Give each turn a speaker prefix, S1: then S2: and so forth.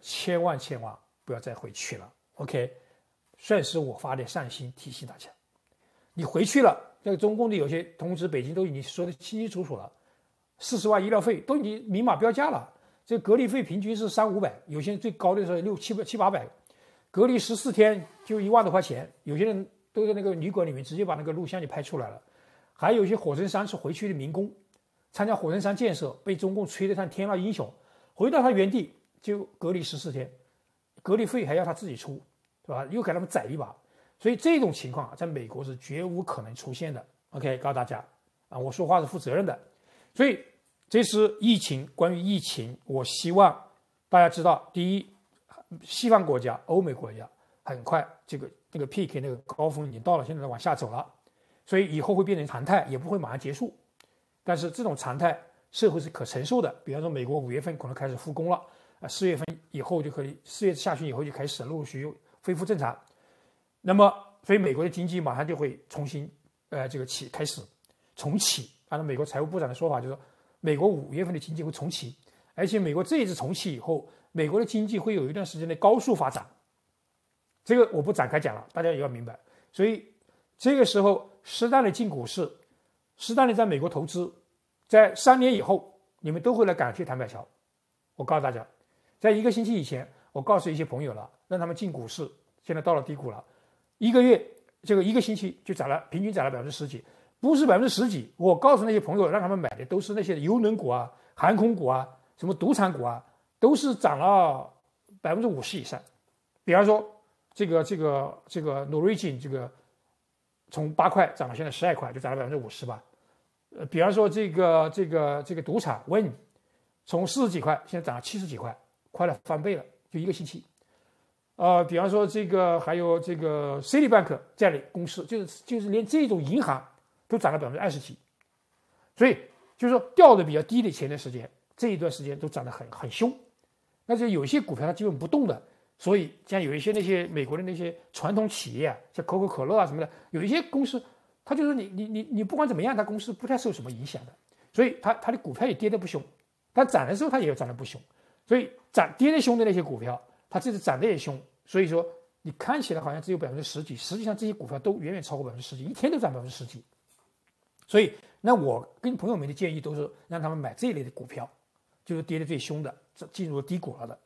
S1: 千万千万不要再回去了。OK，算是我发点善心提醒大家，你回去了，那个中共的有些通知，北京都已经说的清清楚楚了，四十万医疗费都已经明码标价了，这隔离费平均是三五百，有些人最高的时候六七百七八百，隔离十四天就一万多块钱，有些人都在那个旅馆里面直接把那个录像就拍出来了，还有一些火神山是回去的民工，参加火神山建设被中共吹得像天籁英雄，回到他原地就隔离十四天，隔离费还要他自己出。对吧？又给他们宰一把，所以这种情况，在美国是绝无可能出现的。OK，告诉大家啊，我说话是负责任的。所以这是疫情，关于疫情，我希望大家知道：第一，西方国家、欧美国家很快这个那个 peak 那个高峰已经到了，现在在往下走了，所以以后会变成常态，也不会马上结束。但是这种常态，社会是可承受的。比方说，美国五月份可能开始复工了，啊，四月份以后就可以，四月下旬以后就开始陆陆续续。恢复正常，那么所以美国的经济马上就会重新，呃，这个起开始重启。按照美国财务部长的说法，就是说美国五月份的经济会重启，而且美国这一次重启以后，美国的经济会有一段时间的高速发展。这个我不展开讲了，大家也要明白。所以这个时候适当的进股市，适当的在美国投资，在三年以后，你们都会来感谢谭百桥。我告诉大家，在一个星期以前。我告诉一些朋友了，让他们进股市，现在到了低谷了，一个月这个一个星期就涨了，平均涨了百分之十几，不是百分之十几。我告诉那些朋友，让他们买的都是那些油轮股啊、航空股啊、什么赌场股啊，都是涨了百分之五十以上。比方说这个这个这个 Norwegian 这个从八块涨到现在十二块，就涨了百分之五十吧。呃，比方说这个这个这个赌场 Win 从四十几块现在涨了七十几块，快了翻倍了。就一个星期，呃，比方说这个还有这个 Citibank 这样的公司，就是就是连这种银行都涨了百分之二十几，所以就是说掉的比较低的前段时间，这一段时间都涨得很很凶。那就有些股票它基本不动的，所以像有一些那些美国的那些传统企业啊，像可口可乐啊什么的，有一些公司它就是你你你你不管怎么样，它公司不太受什么影响的，所以它它的股票也跌得不凶，但涨的时候它也涨得不凶。所以涨跌的凶的那些股票，它这次涨得也凶，所以说你看起来好像只有百分之十几，实际上这些股票都远远超过百分之十几，一天都涨百分之十几。所以，那我跟朋友们的建议都是让他们买这一类的股票，就是跌的最凶的，这进入低谷了的。